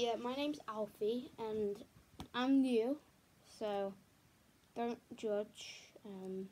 yeah, my name's Alfie, and I'm new, so don't judge. Um,